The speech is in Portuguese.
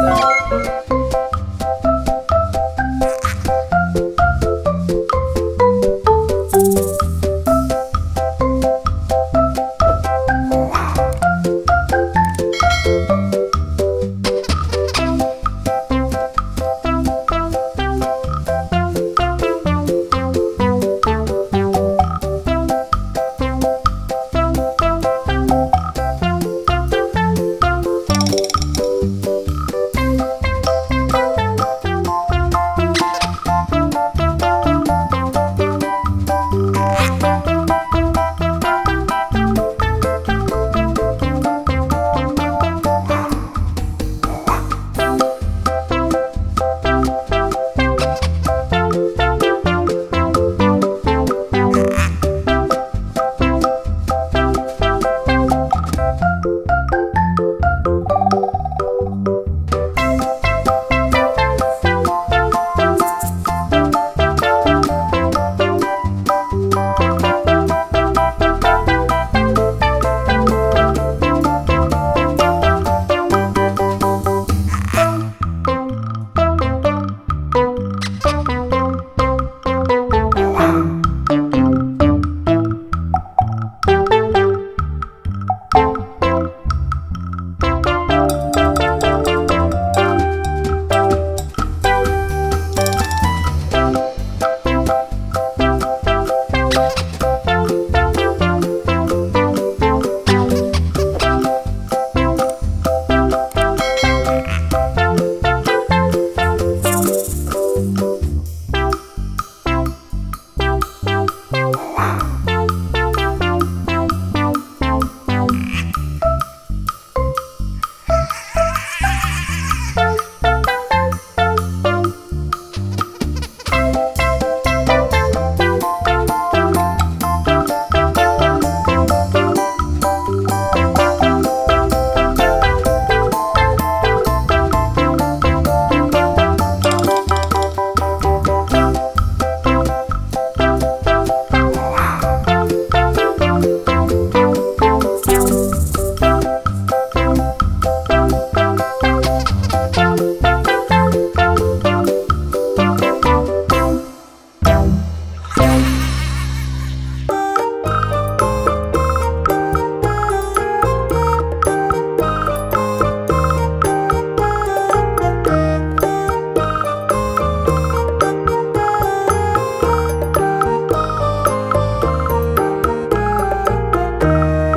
Música